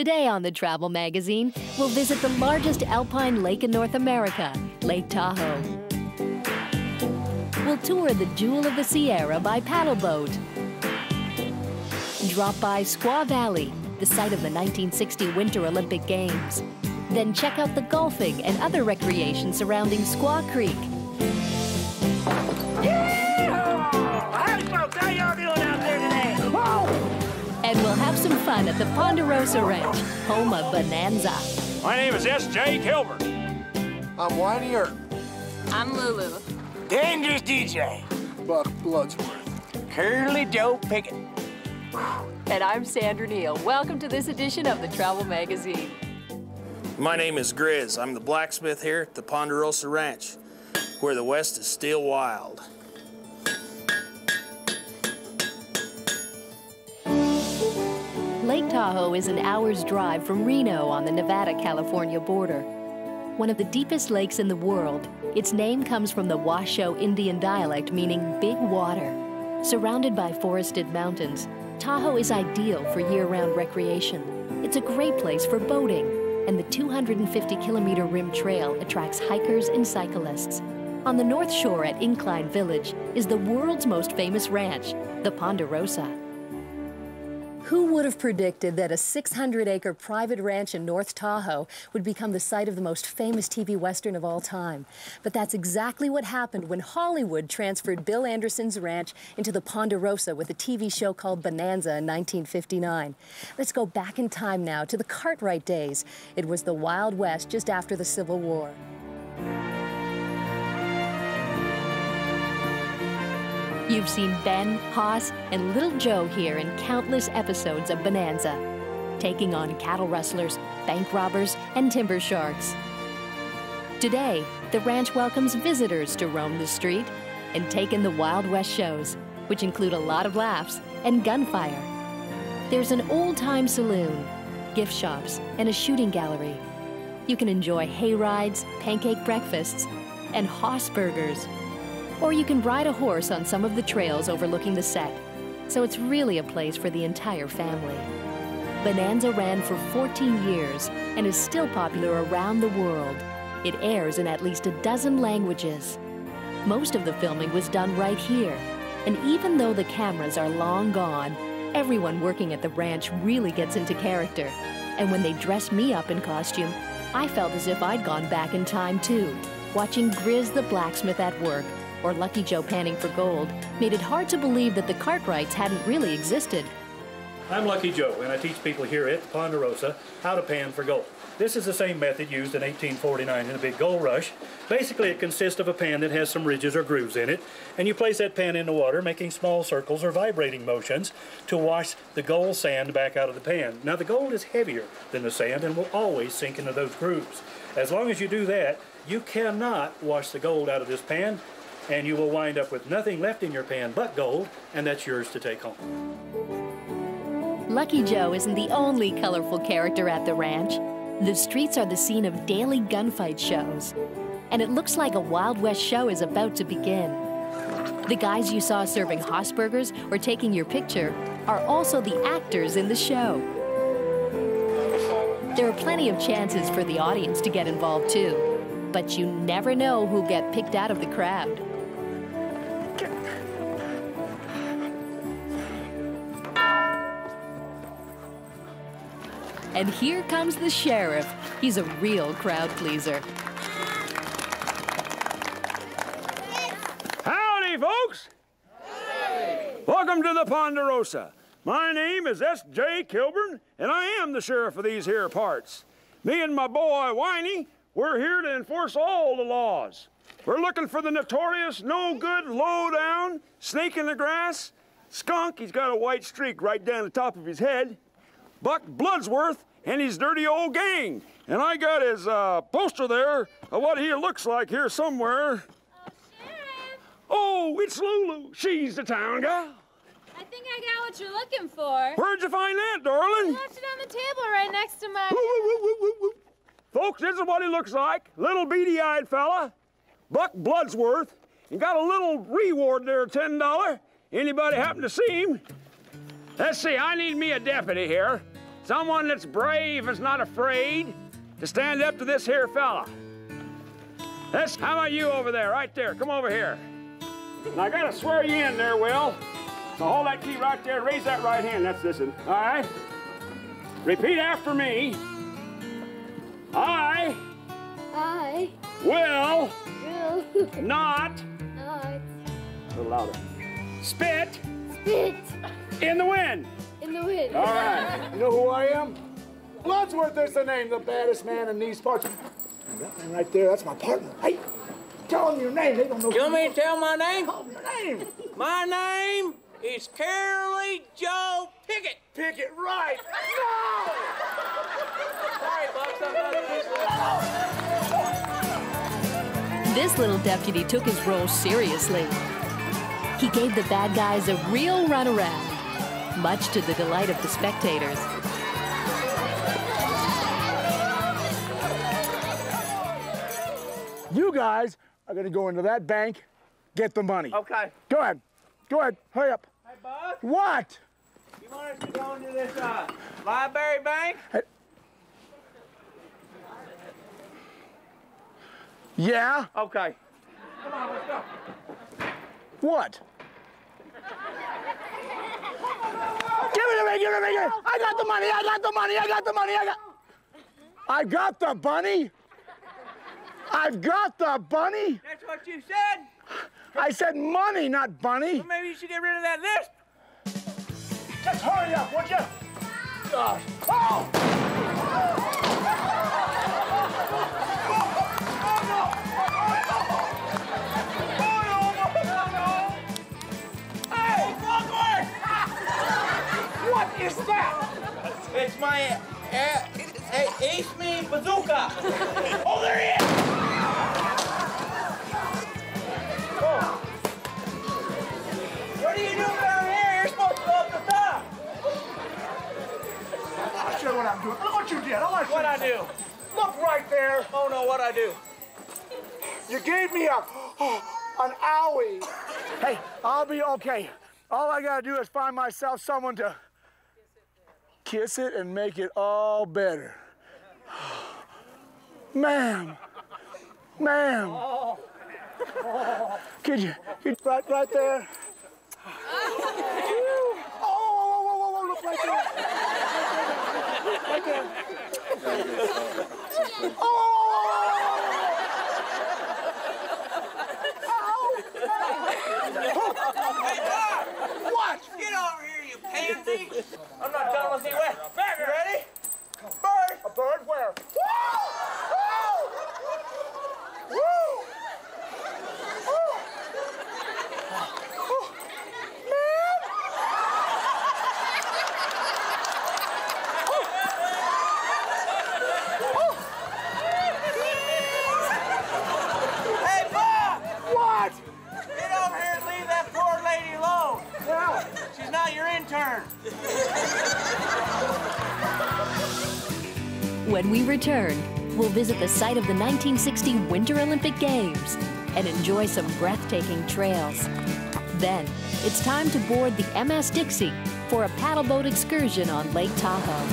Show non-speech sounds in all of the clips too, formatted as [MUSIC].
Today on the Travel Magazine, we'll visit the largest alpine lake in North America, Lake Tahoe. We'll tour the Jewel of the Sierra by paddle boat. Drop by Squaw Valley, the site of the 1960 Winter Olympic Games. Then check out the golfing and other recreation surrounding Squaw Creek. Fun at the Ponderosa Ranch, home of Bonanza. My name is S.J. Kilburn. I'm Whitey Earp. I'm Lulu. Dangerous DJ. Buck Bloodsworth. Curly Joe Pickett. And I'm Sandra Neal. Welcome to this edition of the Travel Magazine. My name is Grizz. I'm the blacksmith here at the Ponderosa Ranch, where the West is still wild. Tahoe is an hour's drive from Reno on the Nevada California border. One of the deepest lakes in the world, its name comes from the Washoe Indian dialect meaning big water. Surrounded by forested mountains, Tahoe is ideal for year round recreation. It's a great place for boating, and the 250 kilometer rim trail attracts hikers and cyclists. On the north shore at Incline Village is the world's most famous ranch, the Ponderosa. Who would have predicted that a 600 acre private ranch in North Tahoe would become the site of the most famous TV Western of all time? But that's exactly what happened when Hollywood transferred Bill Anderson's ranch into the Ponderosa with a TV show called Bonanza in 1959. Let's go back in time now to the Cartwright days. It was the Wild West just after the Civil War. You've seen Ben, Hoss, and Little Joe here in countless episodes of Bonanza, taking on cattle rustlers, bank robbers, and timber sharks. Today, the ranch welcomes visitors to roam the street and take in the Wild West shows, which include a lot of laughs and gunfire. There's an old time saloon, gift shops, and a shooting gallery. You can enjoy hay rides, pancake breakfasts, and Hoss burgers. Or you can ride a horse on some of the trails overlooking the set. So it's really a place for the entire family. Bonanza ran for 14 years and is still popular around the world. It airs in at least a dozen languages. Most of the filming was done right here. And even though the cameras are long gone, everyone working at the ranch really gets into character. And when they dressed me up in costume, I felt as if I'd gone back in time too. Watching Grizz the blacksmith at work or Lucky Joe panning for gold made it hard to believe that the Cartwrights hadn't really existed. I'm Lucky Joe, and I teach people here at Ponderosa how to pan for gold. This is the same method used in 1849 in the big gold rush. Basically, it consists of a pan that has some ridges or grooves in it, and you place that pan in the water, making small circles or vibrating motions to wash the gold sand back out of the pan. Now, the gold is heavier than the sand and will always sink into those grooves. As long as you do that, you cannot wash the gold out of this pan, and you will wind up with nothing left in your pan but gold, and that's yours to take home. Lucky Joe isn't the only colorful character at the ranch. The streets are the scene of daily gunfight shows. And it looks like a Wild West show is about to begin. The guys you saw serving Hoss burgers or taking your picture are also the actors in the show. There are plenty of chances for the audience to get involved too, but you never know who'll get picked out of the crowd. And here comes the sheriff. He's a real crowd pleaser. Howdy, folks! Welcome to the Ponderosa. My name is S.J. Kilburn, and I am the sheriff of these here parts. Me and my boy, Whiny, we're here to enforce all the laws. We're looking for the notorious, no good, low down, snake in the grass, skunk, he's got a white streak right down the top of his head, Buck Bloodsworth, and his dirty old gang. And I got his uh, poster there of what he looks like here somewhere. Oh, it's Lulu. She's the town gal. I think I got what you're looking for. Where'd you find that, darling? I left it on the table right next to my. Woo, woo, woo, woo, woo. Folks, this is what he looks like. Little beady-eyed fella, Buck Bloodsworth, and got a little reward there, $10. Anybody happen to see him? Let's see, I need me a deputy here. Someone that's brave is not afraid to stand up to this here fella. This, how about you over there, right there? Come over here. Now, I gotta swear you in there, Will. So hold that key right there, raise that right hand. That's this one. All right? Repeat after me. I I will will [LAUGHS] not, not a little louder, spit spit in the wind. In the wind. All right. You know who I am? Bloodsworth is the name, the baddest man in these parts. That man right there, that's my partner. Hey, tell them your name. They don't know. You want me to tell my name? Tell them your name. My name is Curly Joe Pickett. Pickett, right. No! [LAUGHS] Sorry, Bucks, I'm not this This little deputy took his role seriously. He gave the bad guys a real runaround, much to the delight of the spectators. You guys are gonna go into that bank, get the money. Okay. Go ahead. Go ahead. Hurry up. Hey, Buck, What? you want us to go into this uh, library bank? Yeah? Okay. Come on, let's go. What? Give it to me, give it to me, it. I got the money, I got the money, I got the money, I got. I got the bunny? I've got the bunny? That's what you said. I said money, not bunny. Well, maybe you should get rid of that list. Just hurry up, would you? Oh! What is that? It's my uh, uh, Eastman bazooka. oh, there he is! Oh. What are you doing down here? You're supposed to go up the top. I'll show you what I'm doing. Look what you did. I want to What I do? Look right there. Oh no, what I do? You gave me a [GASPS] an owie. Hey, I'll be okay. All I gotta do is find myself someone to kiss it and make it all better. Ma'am, ma'am. Could you, could, right, right there. Oh, whoa, whoa, whoa, whoa, whoa, look right there. Right there. When we return, we'll visit the site of the 1960 Winter Olympic Games and enjoy some breathtaking trails. Then, it's time to board the MS Dixie for a paddleboat excursion on Lake Tahoe.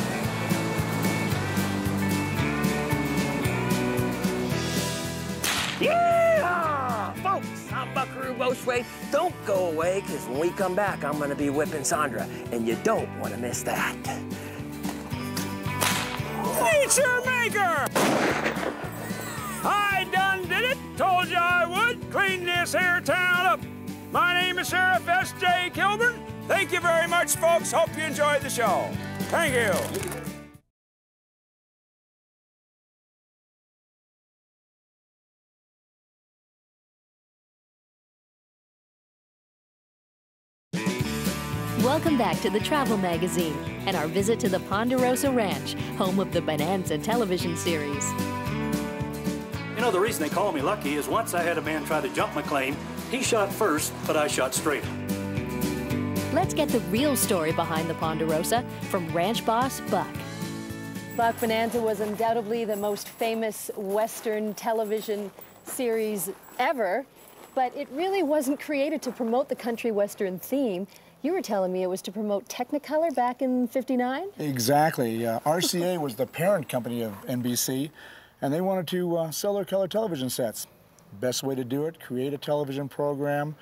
Yeah! Folks, I'm Buckaroo Boatway. Don't go away, because when we come back, I'm going to be whipping Sandra, and you don't want to miss that. Nature Maker! I done did it. Told you I would. Clean this here town up. My name is Sheriff S.J. Kilburn. Thank you very much, folks. Hope you enjoyed the show. Thank you. Welcome back to the Travel Magazine and our visit to the Ponderosa Ranch, home of the Bonanza television series. You know, the reason they call me lucky is once I had a man try to jump my claim, he shot first, but I shot straighter. Let's get the real story behind the Ponderosa from ranch boss Buck. Buck Bonanza was undoubtedly the most famous Western television series ever. But it really wasn't created to promote the country western theme. You were telling me it was to promote Technicolor back in 59? Exactly. Uh, [LAUGHS] RCA was the parent company of NBC, and they wanted to uh, sell their color television sets. Best way to do it, create a television program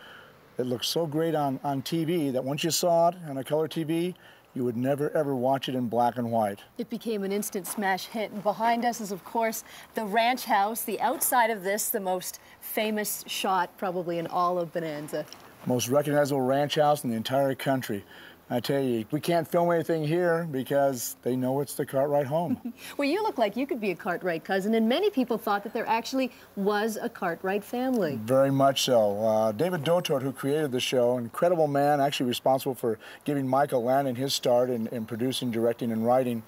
that looked so great on, on TV that once you saw it on a color TV, you would never ever watch it in black and white. It became an instant smash hit. And behind us is, of course, the ranch house. The outside of this, the most famous shot probably in all of Bonanza. Most recognizable ranch house in the entire country. I tell you, we can't film anything here because they know it's the Cartwright home. [LAUGHS] well, you look like you could be a Cartwright cousin, and many people thought that there actually was a Cartwright family. Very much so. Uh, David Dortort, who created the show, incredible man, actually responsible for giving Michael Landon his start in, in producing, directing, and writing.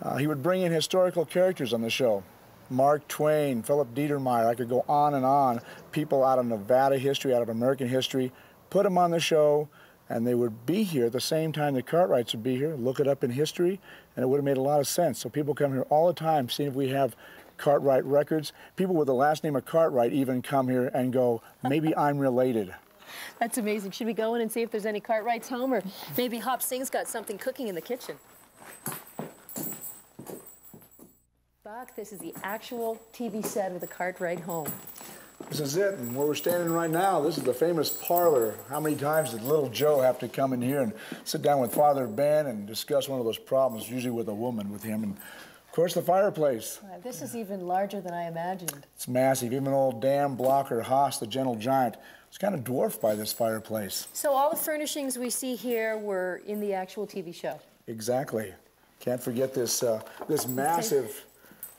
Uh, he would bring in historical characters on the show. Mark Twain, Philip Deidesheimer, I could go on and on. People out of Nevada history, out of American history, put them on the show, and they would be here at the same time the Cartwrights would be here, look it up in history, and it would have made a lot of sense. So people come here all the time, seeing if we have Cartwright records. People with the last name of Cartwright even come here and go, maybe [LAUGHS] I'm related. That's amazing. Should we go in and see if there's any Cartwrights home, or maybe Hop Sing's got something cooking in the kitchen? Buck, this is the actual TV set of the Cartwright home. This is it, and where we're standing right now, this is the famous parlor. How many times did little Joe have to come in here and sit down with Father Ben and discuss one of those problems, usually with a woman with him, and of course the fireplace. this is even larger than I imagined. It's massive. Even old Dan Blocker Hoss, the gentle giant, was kind of dwarfed by this fireplace. So all the furnishings we see here were in the actual TV show? Exactly. Can't forget this, uh, this massive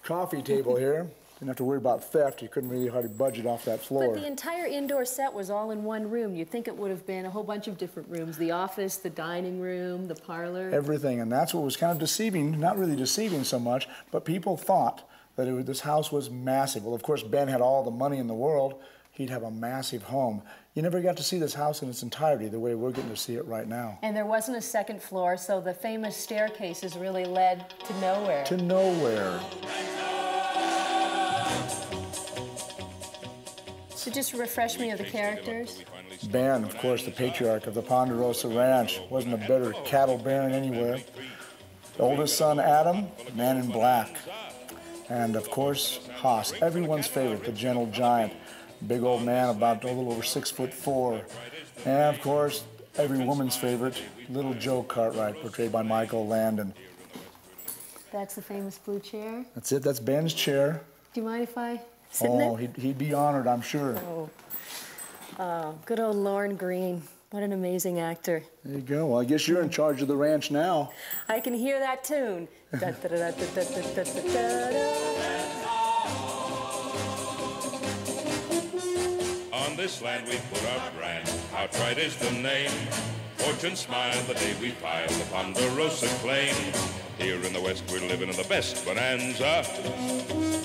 coffee table here. You didn't have to worry about theft. You couldn't really hardly budget off that floor. But the entire indoor set was all in one room. You'd think it would have been a whole bunch of different rooms. The office, the dining room, the parlor. Everything. And that's what was kind of deceiving. Not really deceiving so much, but people thought that was, this house was massive. Well, of course, Ben had all the money in the world. He'd have a massive home. You never got to see this house in its entirety the way we're getting to see it right now. And there wasn't a second floor, so the famous staircases really led to nowhere. To nowhere. So just refresh me of the characters. Ben, of course, the patriarch of the Ponderosa Ranch, wasn't a better cattle baron anywhere. The oldest son, Adam, man in black. And of course, Hoss, everyone's favorite, the gentle giant. Big old man, about a little over six foot four. And of course, every woman's favorite, little Joe Cartwright, portrayed by Michael Landon. That's the famous blue chair? That's it, that's Ben's chair. Do you mind if I sit oh, in it? He'd, he'd be honored, I'm sure. Oh. oh, good old Lorne Greene. What an amazing actor. There you go. Well, I guess you're in charge of the ranch now. I can hear that tune. On this land we put our brand, Cartwright is the name. Fortune smiled the day we file the Ponderosa claim. Here in the West, we're living in the best bonanza.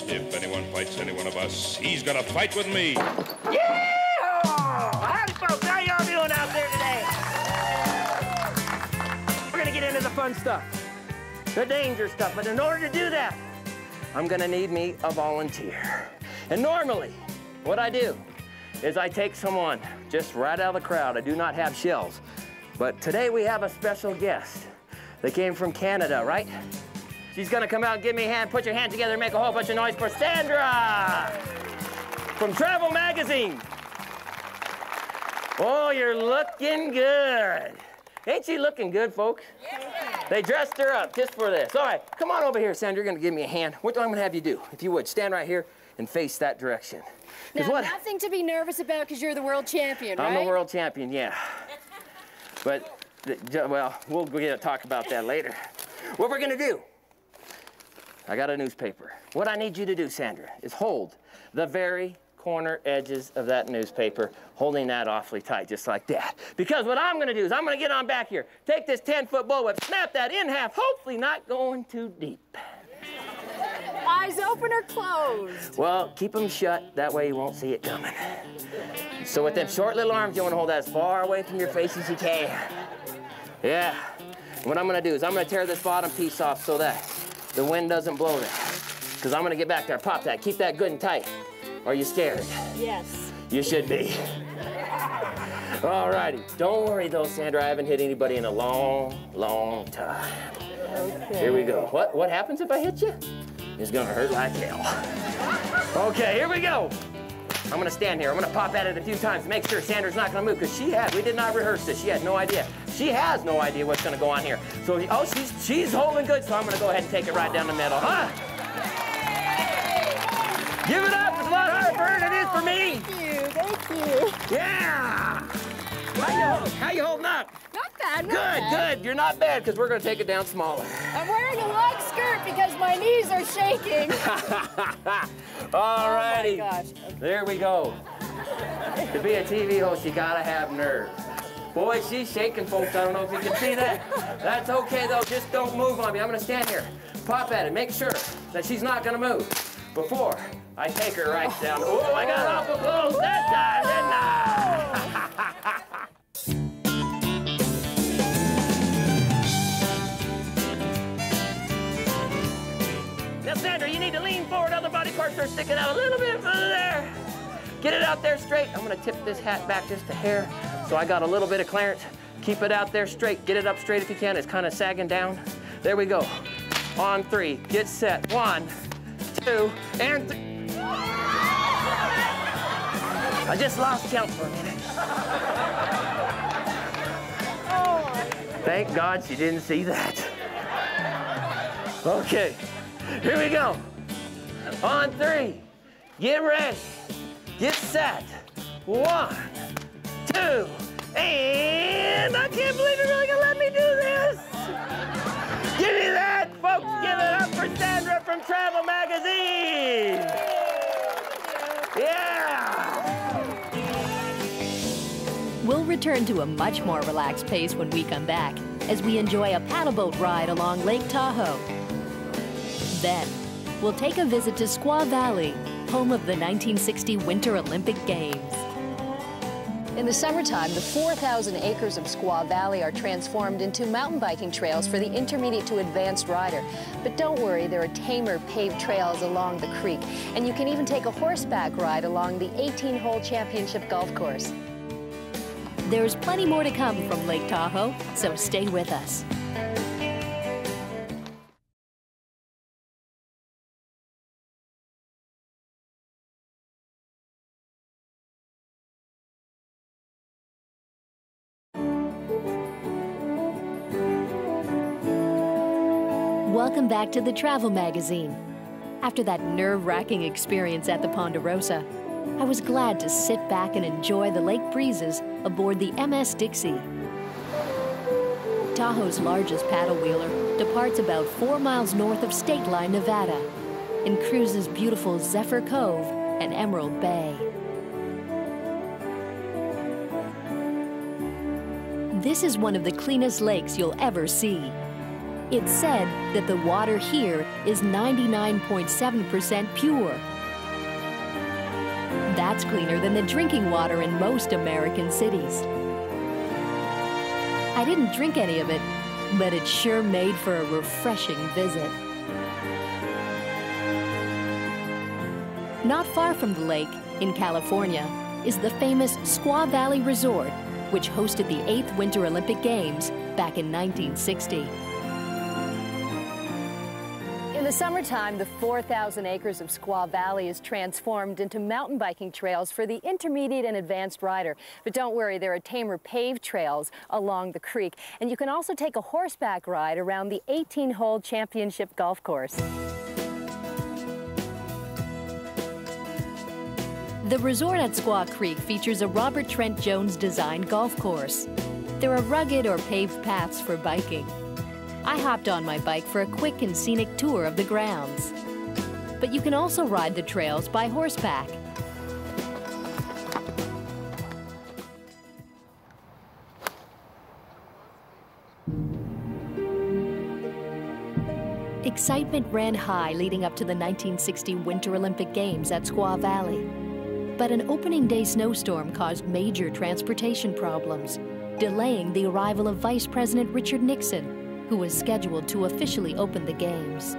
If anyone fights any one of us, he's gonna fight with me. Yeah! Howdy, folks. How y'all doing out there today? We're gonna get into the fun stuff, the danger stuff. But in order to do that, I'm gonna need me a volunteer. And normally, what I do is I take someone just right out of the crowd. I do not have shells. But today we have a special guest. They came from Canada, right? She's gonna come out and give me a hand. Put your hand together and make a whole bunch of noise for Sandra from Travel Magazine. Oh, you're looking good. Ain't she looking good, folks? Yeah. They dressed her up just for this. All right, come on over here, Sandra. You're gonna give me a hand. What I'm gonna have you do, if you would, stand right here and face that direction. Now, what, nothing to be nervous about because you're the world champion, right? I'm the world champion, yeah. But, well, we'll get to talk about that later. What we're gonna do, I got a newspaper. What I need you to do, Sandra, is hold the very corner edges of that newspaper, holding that awfully tight, just like that. Because what I'm gonna do is I'm gonna get on back here, take this 10-foot bullwhip, snap that in half, hopefully not going too deep. Eyes open or closed? Well, keep them shut. That way you won't see it coming. So with them short little arms, you want to hold that as far away from your face as you can. Yeah. What I'm going to do is I'm going to tear this bottom piece off so that the wind doesn't blow that. Because I'm going to get back there, pop that. Keep that good and tight. Are you scared? Yes. You should be. All righty. Don't worry though, Sandra. I haven't hit anybody in a long, long time. Okay. Here we go. What what happens if I hit you? It's gonna hurt like hell. Okay, here we go. I'm gonna stand here. I'm gonna pop at it a few times to make sure Sandra's not gonna move, because she had, we did not rehearse this. She had no idea. She has no idea what's gonna go on here. So, oh, she's she's holding good, so I'm gonna go ahead and take it right down the middle, huh? Give it up. It's a lot harder for her than it is for me. Thank you. Thank you. Yeah. How you, how you holding up? Bad. Good, bad. good. You're not bad, because we're gonna take it down smaller. I'm wearing a long skirt because my knees are shaking. [LAUGHS] [LAUGHS] All oh righty. gosh. There we go. To be a TV host, you gotta have nerve. Boy, she's shaking, folks. I don't know if you can see that. That's okay, though. Just don't move on me. I'm gonna stand here. Pop at it. Make sure that she's not gonna move before I take her right down. Oh, I got awful close that time, [LAUGHS] Sandra, you need to lean forward. Other body parts are sticking out a little bit further there. Get it out there straight. I'm gonna tip this hat back just a hair so I got a little bit of clearance. Keep it out there straight. Get it up straight if you can. It's kind of sagging down. There we go. On three. Get set. One, two, and three. I just lost count for a minute. Thank God she didn't see that. Okay, here we go. On three, get ready, get set. One, two, and I can't believe you're really gonna let me do this. Give me that, folks. Give it up for Sandra from Travel Magazine. Yeah. We'll return to a much more relaxed pace when we come back as we enjoy a paddleboat ride along Lake Tahoe. Then, we'll take a visit to Squaw Valley, home of the 1960 Winter Olympic Games. In the summertime, the 4,000 acres of Squaw Valley are transformed into mountain biking trails for the intermediate to advanced rider. But don't worry, there are tamer paved trails along the creek, and you can even take a horseback ride along the 18-hole championship golf course. There's plenty more to come from Lake Tahoe, so stay with us. Welcome back to the Travel Magazine. After that nerve wracking experience at the Ponderosa, I was glad to sit back and enjoy the lake breezes aboard the MS Dixie. Tahoe's largest paddle wheeler departs about four miles north of Stateline, Nevada, and cruises beautiful Zephyr Cove and Emerald Bay. This is one of the cleanest lakes you'll ever see. It's said that the water here is 99.7% pure. That's cleaner than the drinking water in most American cities. I didn't drink any of it, but it sure made for a refreshing visit. Not far from the lake, in California, is the famous Squaw Valley Resort, which hosted the 8th Winter Olympic Games back in 1960. In the summertime, the 4,000 acres of Squaw Valley is transformed into mountain biking trails for the intermediate and advanced rider. But don't worry, there are tamer paved trails along the creek. And you can also take a horseback ride around the 18-hole championship golf course. The resort at Squaw Creek features a Robert Trent Jones designed golf course. There are rugged or paved paths for biking. I hopped on my bike for a quick and scenic tour of the grounds. But you can also ride the trails by horseback. Excitement ran high leading up to the 1960 Winter Olympic Games at Squaw Valley. But an opening day snowstorm caused major transportation problems, delaying the arrival of Vice President Richard Nixon, who was scheduled to officially open the Games.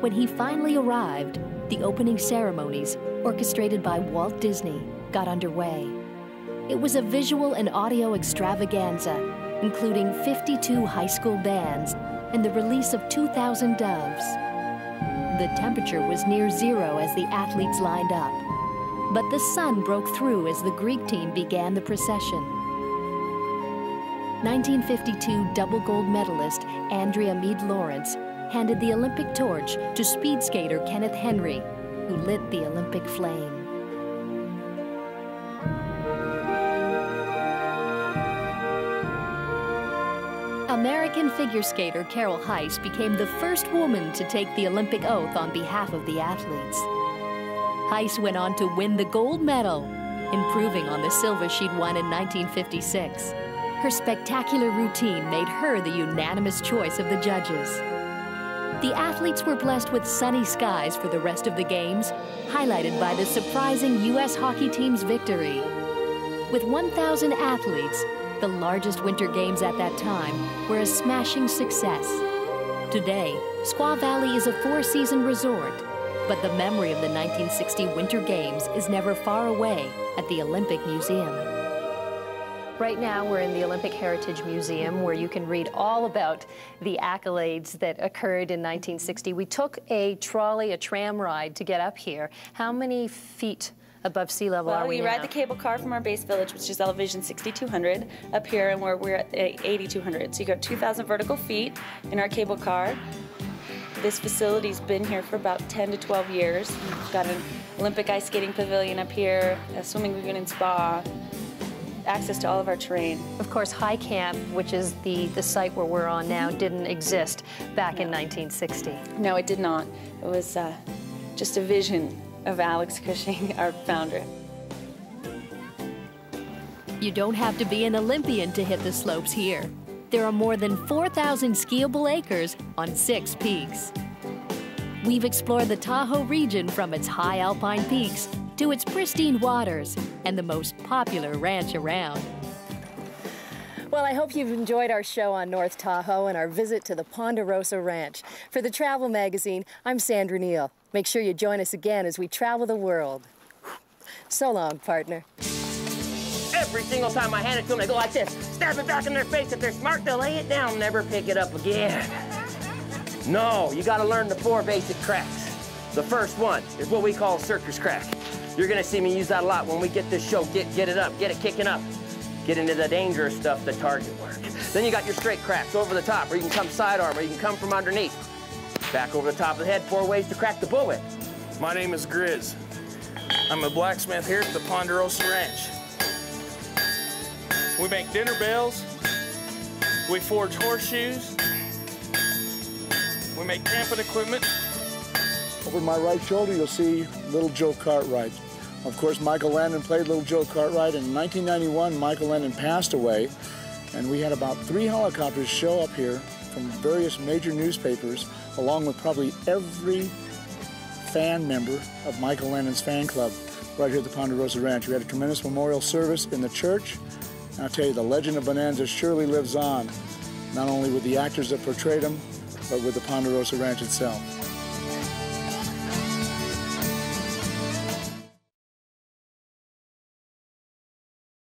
When he finally arrived, the opening ceremonies, orchestrated by Walt Disney, got underway. It was a visual and audio extravaganza, including 52 high school bands and the release of 2,000 doves. The temperature was near zero as the athletes lined up, but the sun broke through as the Greek team began the procession. 1952 double gold medalist Andrea Mead Lawrence handed the Olympic torch to speed skater Kenneth Henry, who lit the Olympic flame. American figure skater Carol Heiss became the first woman to take the Olympic oath on behalf of the athletes. Heiss went on to win the gold medal, improving on the silver she'd won in 1956. Her spectacular routine made her the unanimous choice of the judges. The athletes were blessed with sunny skies for the rest of the games, highlighted by the surprising U.S. hockey team's victory. With 1,000 athletes, the largest winter games at that time, were a smashing success. Today, Squaw Valley is a four season resort, but the memory of the 1960 Winter Games is never far away at the Olympic Museum. Right now, we're in the Olympic Heritage Museum where you can read all about the accolades that occurred in 1960. We took a trolley, a tram ride to get up here. How many feet above sea level well, are we, we ride the cable car from our base village, which is elevation 6,200, up here, and we're, we're at 8,200. So you go 2,000 vertical feet in our cable car. This facility's been here for about 10 to 12 years. We've got an Olympic ice skating pavilion up here, a swimming lagoon and spa, access to all of our terrain. Of course, High Camp, which is the, the site where we're on now, didn't exist back no. in 1960. No, it did not. It was uh, just a vision of Alex [LAUGHS] Cushing, our founder. You don't have to be an Olympian to hit the slopes here. There are more than 4,000 skiable acres on six peaks. We've explored the Tahoe region from its high alpine peaks to its pristine waters and the most popular ranch around. Well, I hope you've enjoyed our show on North Tahoe and our visit to the Ponderosa Ranch. For the Travel Magazine, I'm Sandra Neal. Make sure you join us again as we travel the world. So long, partner. Every single time I hand it to them, they go like this. Stab it back in their face. If they're smart, they'll lay it down, never pick it up again. No, you gotta learn the four basic cracks. The first one is what we call circus crack. You're gonna see me use that a lot when we get this show. Get, get it up, get it kicking up. Get into the dangerous stuff, the target work. Then you got your straight cracks over the top, or you can come sidearm, or you can come from underneath. Back over the top of the head, four ways to crack the bullet. My name is Grizz. I'm a blacksmith here at the Ponderosa Ranch. We make dinner bells. We forge horseshoes. We make camping equipment. Over my right shoulder, you'll see little Joe Cartwright. Of course, Michael Landon played little Joe Cartwright. In 1991, Michael Landon passed away, and we had about three helicopters show up here from various major newspapers, along with probably every fan member of Michael Landon's fan club right here at the Ponderosa Ranch. We had a tremendous memorial service in the church. And I'll tell you, the legend of Bonanza surely lives on, not only with the actors that portrayed him, but with the Ponderosa Ranch itself.